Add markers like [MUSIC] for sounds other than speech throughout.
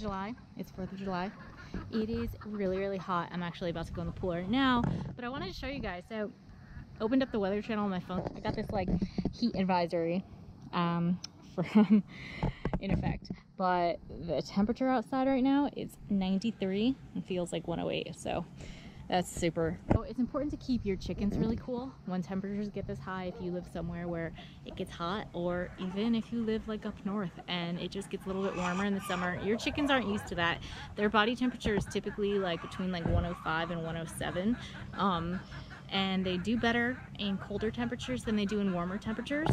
July. It's 4th of July. It is really, really hot. I'm actually about to go in the pool right now, but I wanted to show you guys. So, opened up the weather channel on my phone. I got this like heat advisory um, [LAUGHS] from in effect, but the temperature outside right now is 93 and feels like 108. So that's super. So it's important to keep your chickens really cool when temperatures get this high if you live somewhere where it gets hot or even if you live like up north and it just gets a little bit warmer in the summer. Your chickens aren't used to that. Their body temperature is typically like between like 105 and 107. Um, and they do better in colder temperatures than they do in warmer temperatures.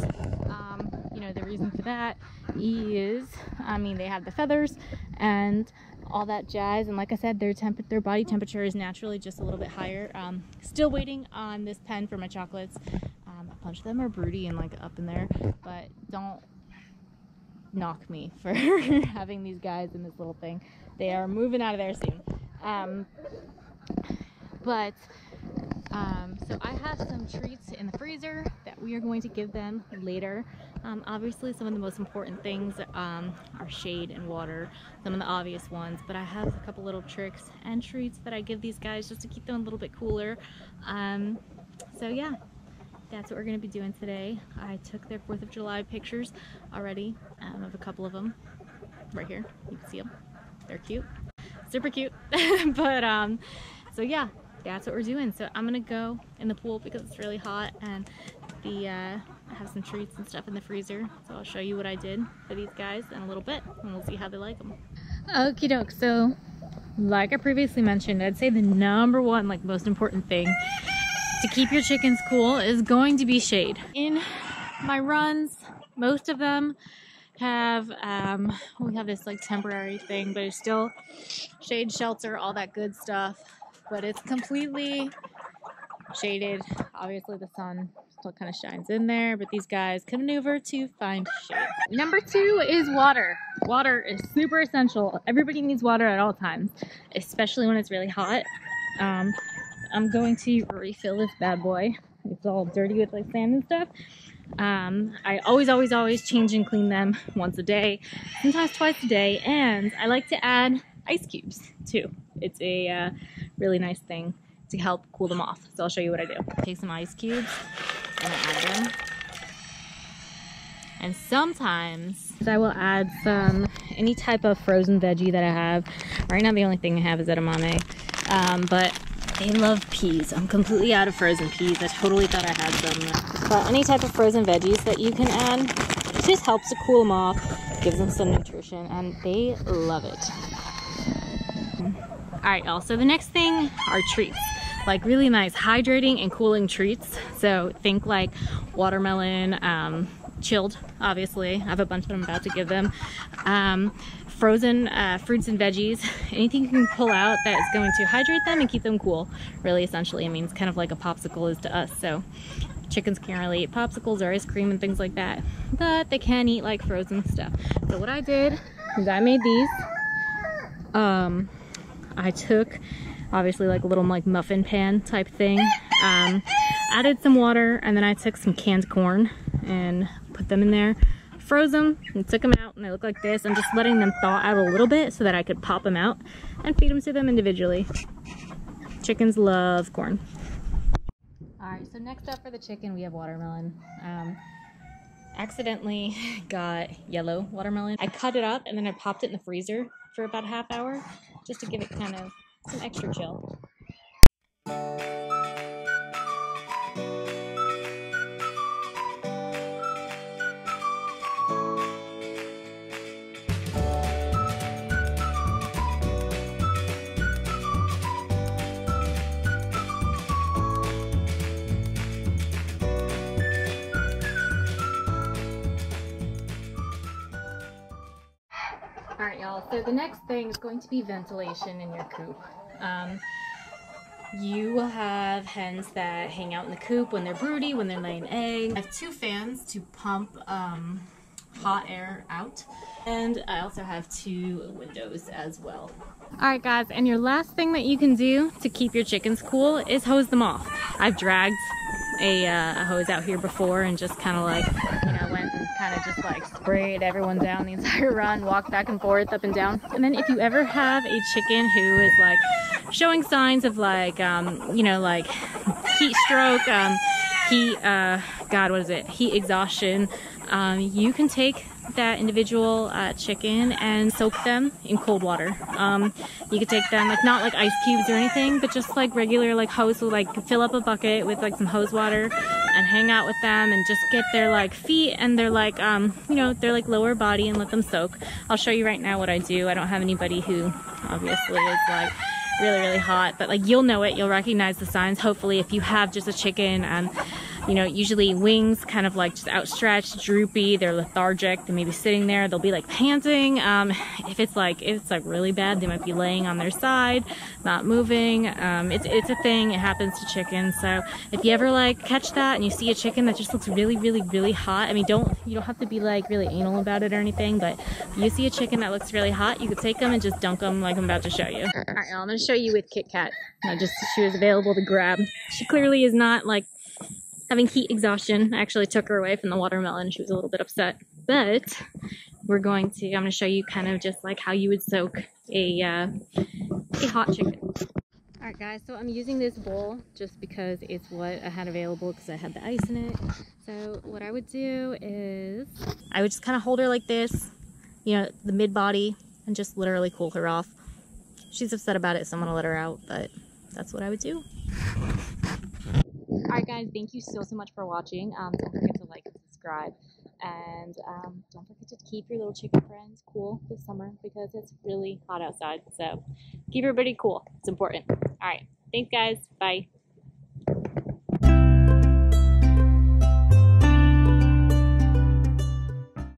Um, you know, the reason for that is, I mean, they have the feathers and all that jazz. And like I said, their temp their body temperature is naturally just a little bit higher. Um, still waiting on this pen for my chocolates. Um, a bunch of them are broody and like up in there, [LAUGHS] but don't knock me for [LAUGHS] having these guys in this little thing. They are moving out of there soon. Um, but um, so I have some treats in the freezer that we are going to give them later. Um, obviously some of the most important things um, are shade and water, some of the obvious ones, but I have a couple little tricks and treats that I give these guys just to keep them a little bit cooler. Um, so yeah, that's what we're going to be doing today. I took their 4th of July pictures already um, of a couple of them right here. You can see them. They're cute. Super cute. [LAUGHS] but um, so yeah, that's what we're doing. So I'm gonna go in the pool because it's really hot and the uh, I have some treats and stuff in the freezer. So I'll show you what I did for these guys in a little bit and we'll see how they like them. Okie doke. So like I previously mentioned, I'd say the number one, like most important thing to keep your chickens cool is going to be shade. In my runs, most of them have um, we have this like temporary thing but it's still shade shelter all that good stuff but it's completely shaded. Obviously the sun still kind of shines in there, but these guys can maneuver to find shade. Number two is water. Water is super essential. Everybody needs water at all times, especially when it's really hot. Um, I'm going to refill this bad boy. It's all dirty with like sand and stuff. Um, I always, always, always change and clean them once a day, sometimes twice a day, and I like to add ice cubes too. It's a uh, really nice thing to help cool them off. So I'll show you what I do. Take some ice cubes and I add them. And sometimes I will add some, any type of frozen veggie that I have. Right now the only thing I have is edamame. Um, but they love peas. I'm completely out of frozen peas. I totally thought I had some. But any type of frozen veggies that you can add, it just helps to cool them off, gives them some nutrition, and they love it. All right, y'all, so the next thing are treats. Like really nice hydrating and cooling treats. So think like watermelon, um, chilled, obviously. I have a bunch that I'm about to give them. Um, frozen uh, fruits and veggies, anything you can pull out that is going to hydrate them and keep them cool, really essentially. I mean, it's kind of like a popsicle is to us. So chickens can't really eat popsicles or ice cream and things like that, but they can eat like frozen stuff. So what I did is I made these. Um, I took obviously like a little like muffin pan type thing, um, added some water, and then I took some canned corn and put them in there, froze them, and took them out, and they look like this. I'm just letting them thaw out a little bit so that I could pop them out and feed them to them individually. Chickens love corn. Alright, so next up for the chicken, we have watermelon. Um, accidentally [LAUGHS] got yellow watermelon. I cut it up and then I popped it in the freezer for about a half hour just to give it kind of some extra chill. Alright y'all, so the next thing is going to be ventilation in your coop. Um, you will have hens that hang out in the coop when they're broody, when they're laying eggs. I have two fans to pump um, hot air out. And I also have two windows as well. Alright guys, and your last thing that you can do to keep your chickens cool is hose them off. I've dragged a, uh, a hose out here before and just kind of like, kind of just like sprayed everyone down the entire [LAUGHS] run, walked back and forth, up and down. And then if you ever have a chicken who is like showing signs of like, um, you know, like heat stroke, um, heat, uh, God, what is it? Heat exhaustion. Um, you can take that individual uh, chicken and soak them in cold water. Um, you could take them like not like ice cubes or anything, but just like regular like hose. Like fill up a bucket with like some hose water and hang out with them and just get their like feet and their like um you know their like lower body and let them soak. I'll show you right now what I do. I don't have anybody who obviously is like really really hot but like you'll know it you'll recognize the signs hopefully if you have just a chicken and you know, usually wings kind of like just outstretched, droopy, they're lethargic, they may be sitting there, they'll be like panting. Um, [LAUGHS] if it's like, if it's like really bad, they might be laying on their side, not moving. Um, it's, it's a thing, it happens to chickens. So if you ever like catch that and you see a chicken that just looks really, really, really hot, I mean, don't, you don't have to be like really anal about it or anything, but if you see a chicken that looks really hot, you could take them and just dunk them like I'm about to show you. All right, I'm gonna show you with Kit Kat. I just, she was available to grab. She clearly is not like having heat exhaustion. I actually took her away from the watermelon. She was a little bit upset. But we're going to, I'm going to show you kind of just like how you would soak a, uh, a hot chicken. Alright guys, so I'm using this bowl just because it's what I had available because I had the ice in it. So what I would do is, I would just kind of hold her like this, you know, the mid body, and just literally cool her off. She's upset about it, so I'm going to let her out, but that's what I would do. Alright guys, thank you so, so much for watching. Um, don't forget to like and subscribe. And um, don't forget to keep your little chicken friends cool this summer because it's really hot outside. So keep everybody cool. It's important. Alright, thanks guys. Bye.